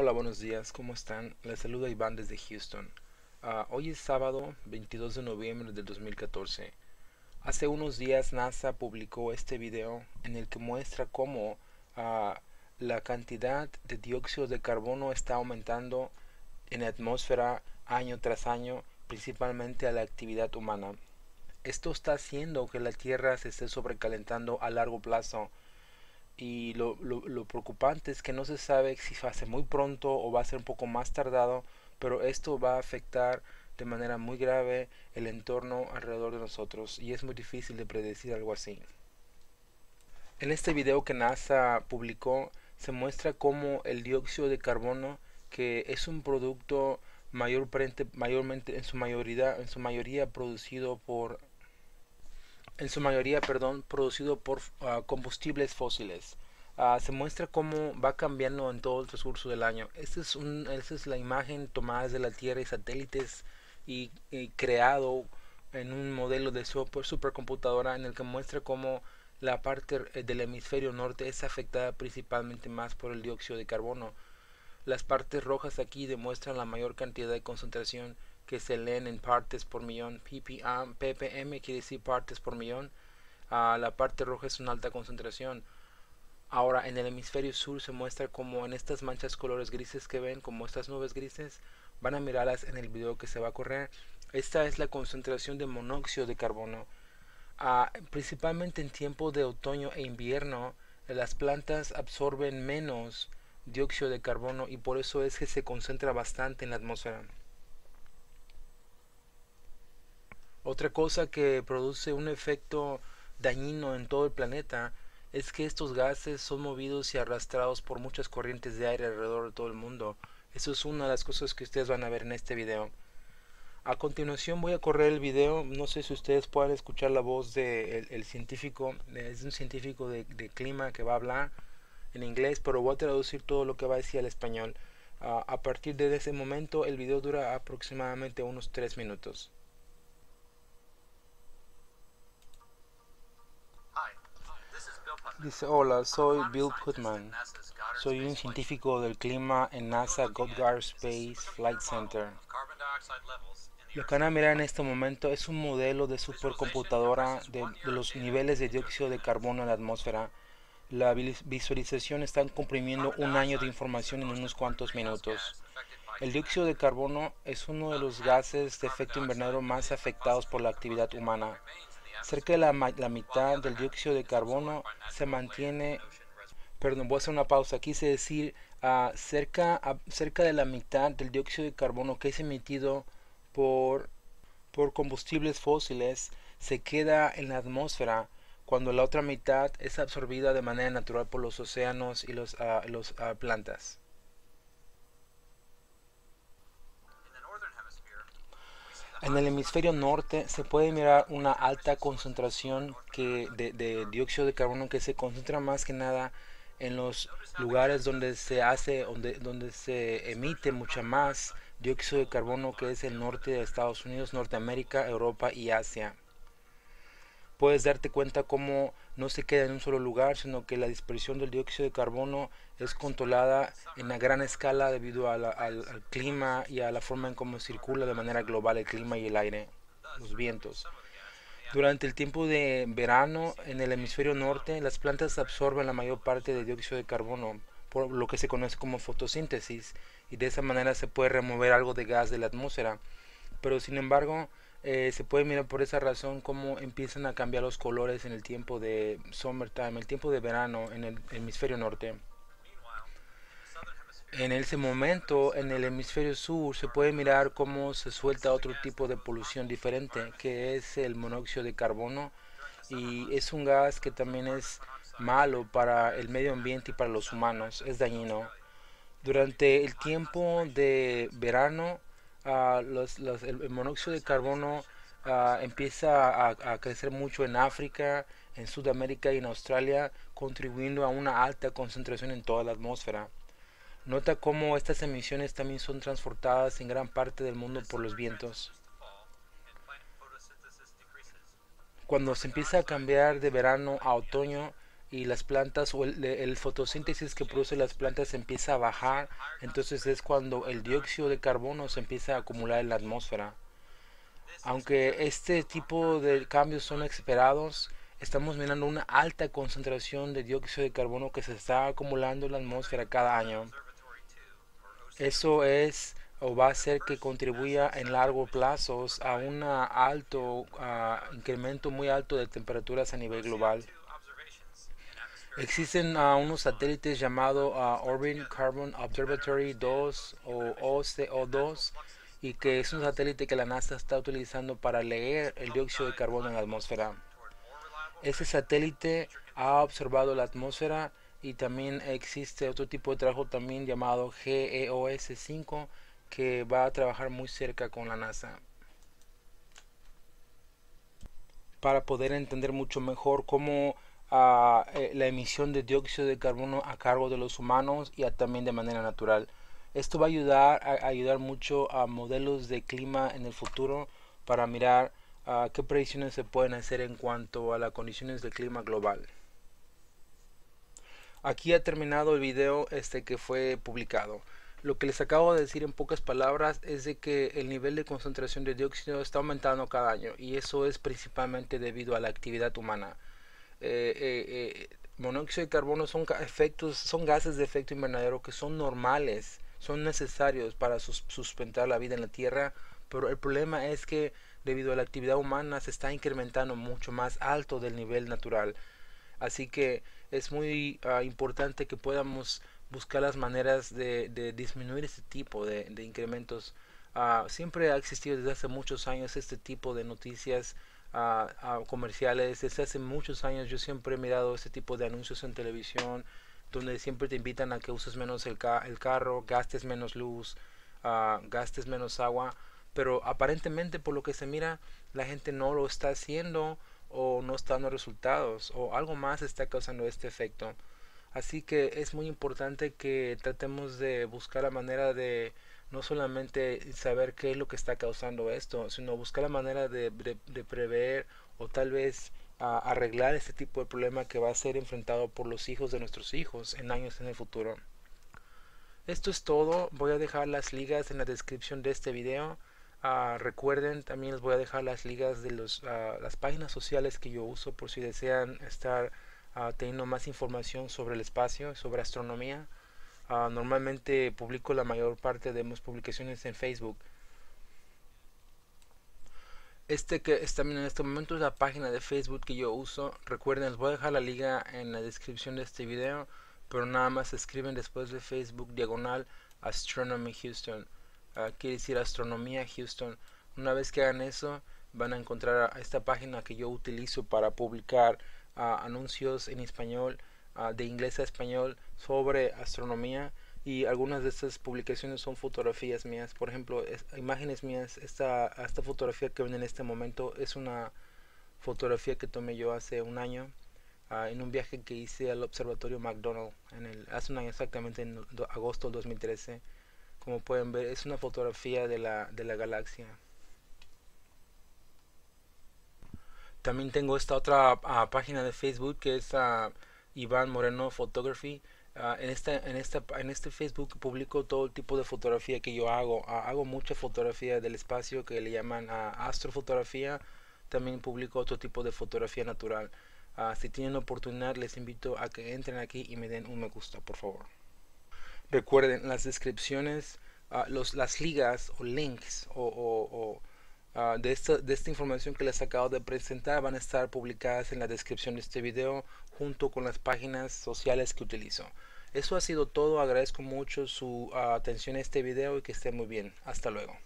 Hola, buenos días, ¿cómo están? Les saluda Iván desde Houston. Uh, hoy es sábado 22 de noviembre del 2014. Hace unos días NASA publicó este video en el que muestra cómo uh, la cantidad de dióxido de carbono está aumentando en la atmósfera año tras año, principalmente a la actividad humana. Esto está haciendo que la Tierra se esté sobrecalentando a largo plazo y lo, lo, preocupante es que no se sabe si va a ser muy pronto o va a ser un poco más tardado, pero esto va a afectar de manera muy grave el entorno alrededor de nosotros y es muy difícil de predecir algo así. En este video que NASA publicó se muestra cómo el dióxido de carbono, que es un producto mayormente, mayormente en su mayoría, en su mayoría producido por en su mayoría, perdón, producido por uh, combustibles fósiles. Uh, se muestra cómo va cambiando en todo el transcurso del año. Esta es, un, esta es la imagen tomada desde la Tierra y satélites y, y creado en un modelo de super, supercomputadora en el que muestra cómo la parte eh, del hemisferio norte es afectada principalmente más por el dióxido de carbono. Las partes rojas aquí demuestran la mayor cantidad de concentración que se leen en partes por millón. ppm, ppm quiere decir partes por millón. Uh, la parte roja es una alta concentración. Ahora en el hemisferio sur se muestra como en estas manchas colores grises que ven, como estas nubes grises, van a mirarlas en el video que se va a correr. Esta es la concentración de monóxido de carbono. Uh, principalmente en tiempo de otoño e invierno, las plantas absorben menos dióxido de carbono y por eso es que se concentra bastante en la atmósfera. Otra cosa que produce un efecto dañino en todo el planeta es que estos gases son movidos y arrastrados por muchas corrientes de aire alrededor de todo el mundo. Eso es una de las cosas que ustedes van a ver en este video. A continuación voy a correr el video, no sé si ustedes pueden escuchar la voz del de el, científico, es un científico de, clima que va a hablar en inglés, pero voy a traducir todo lo que va a decir al español. Uh, a partir de ese momento el video dura aproximadamente unos 3 minutos. Dice, hola, soy Bill Putman. Soy un científico del clima en NASA Goddard Space Flight Center. Lo que van a mirar en este momento es un modelo de supercomputadora de, de los niveles de dióxido de carbono en la atmósfera. La visualización está comprimiendo un año de información en unos cuantos minutos. El dióxido de carbono es uno de los gases de efecto invernadero más afectados por la actividad humana. Cerca de la, la, mitad del dióxido de carbono se mantiene, perdón, voy a hacer una pausa, quise decir uh, cerca, uh, cerca de la mitad del dióxido de carbono que es emitido por, por combustibles fósiles se queda en la atmósfera cuando la otra mitad es absorbida de manera natural por los océanos y uh, los plantas. En el hemisferio norte se puede mirar una alta concentración de, de, dióxido de carbono que se concentra más que nada en los lugares donde se hace, donde, donde se emite mucha más dióxido de carbono que es el norte de Estados Unidos, Norteamérica, Europa y Asia. Puedes darte cuenta cómo no se queda en un solo lugar, sino que la dispersión del dióxido de carbono es controlada en a gran escala debido al, al, clima y a la forma en cómo circula de manera global el clima y el aire, los vientos. Durante el tiempo de verano en el hemisferio norte, las plantas absorben la mayor parte del dióxido de carbono por lo que se conoce como fotosíntesis y de esa manera se puede remover algo de gas de la atmósfera. Pero sin embargo, eh, se puede mirar por esa razón cómo empiezan a cambiar los colores en el tiempo de summertime, el tiempo de verano en el hemisferio norte. En ese momento, en el hemisferio sur, se puede mirar cómo se suelta otro tipo de polución diferente, que es el monóxido de carbono, y es un gas que también es malo para el medio ambiente y para los humanos, es dañino. Durante el tiempo de verano, el, monóxido de carbono empieza a, crecer mucho en África, en Sudamérica y en Australia, contribuyendo a una alta concentración en toda la atmósfera. Nota cómo estas emisiones también son transportadas en gran parte del mundo por los vientos. Cuando se empieza a cambiar de verano a otoño, y las plantas o el, fotosíntesis que produce las plantas empieza a bajar, entonces es cuando el dióxido de carbono se empieza a acumular en la atmósfera. Aunque este tipo de cambios son esperados, estamos mirando una alta concentración de dióxido de carbono que se está acumulando en la atmósfera cada año. Eso es o va a hacer que contribuya en largo plazo a un alto incremento muy alto de temperaturas a nivel global. Existen unos satélites llamados Orbit Carbon Observatory 2 o OCO2 y que es un satélite que la NASA está utilizando para leer el dióxido de carbono en la atmósfera. Ese satélite ha observado la atmósfera y también existe otro tipo de trabajo también llamado GEOS5 que va a trabajar muy cerca con la NASA para poder entender mucho mejor cómo eh, la emisión de dióxido de carbono a cargo de los humanos y también de manera natural. Esto va a ayudar a, ayudar mucho a modelos de clima en el futuro para mirar qué predicciones se pueden hacer en cuanto a las condiciones del clima global. Aquí ha terminado el video este que fue publicado. Lo que les acabo de decir en pocas palabras es de que el nivel de concentración de dióxido está aumentando cada año y eso es principalmente debido a la actividad humana. Eh, eh, eh, monóxido de carbono son efectos, son gases de efecto invernadero que son normales, son necesarios para sustentar la vida en la Tierra, pero el problema es que debido a la actividad humana se está incrementando mucho más alto del nivel natural. Así que es muy ah, importante que podamos buscar las maneras de, disminuir este tipo de, incrementos. Ah, siempre ha existido desde hace muchos años este tipo de noticias a, comerciales. Desde hace muchos años yo siempre he mirado este tipo de anuncios en televisión donde siempre te invitan a que uses menos el, el carro, gastes menos luz, uh, gastes menos agua, pero aparentemente por lo que se mira la gente no lo está haciendo o no está dando resultados o algo más está causando este efecto. Así que es muy importante que tratemos de buscar la manera de no solamente saber qué es lo que está causando esto, sino buscar la manera de, prever o tal vez arreglar este tipo de problema que va a ser enfrentado por los hijos de nuestros hijos en años en el futuro. Esto es todo, voy a dejar las ligas en la descripción de este video. Ah, recuerden, también les voy a dejar las ligas de los, ah, las páginas sociales que yo uso por si desean estar ah, teniendo más información sobre el espacio, sobre astronomía. Ah, normalmente publico la mayor parte de mis publicaciones en Facebook. Este que está en este momento es la página de Facebook que yo uso. Recuerden, les voy a dejar la liga en la descripción de este video, pero nada más escriben después de Facebook diagonal Astronomy Houston. Uh, quiere decir Astronomía Houston. Una vez que hagan eso, van a encontrar esta página que yo utilizo para publicar ah, anuncios en español Ah, de inglés a español sobre astronomía y algunas de estas publicaciones son fotografías mías. Por ejemplo imágenes mías esta, esta fotografía que ven en este momento es una fotografía que tomé yo hace un año ah, en un viaje que hice al observatorio McDonald en el, hace un año exactamente en agosto del 2013 como pueden ver es una fotografía de la, de la galaxia. También tengo esta otra ah, página de Facebook que es Iván Moreno Photography. Ah, en, esta, en, esta, en este Facebook publico todo el tipo de fotografía que yo hago. Ah, hago mucha fotografía del espacio que le llaman uh, astrofotografía. También publico otro tipo de fotografía natural. si tienen oportunidad, les invito a que entren aquí y me den un me gusta, por favor. Recuerden las descripciones, los, las ligas o links o Ah, de, esta, de esta información que les acabo de presentar van a estar publicadas en la descripción de este video junto con las páginas sociales que utilizo. Eso ha sido todo, agradezco mucho su ah, atención a este video y que esté muy bien. Hasta luego.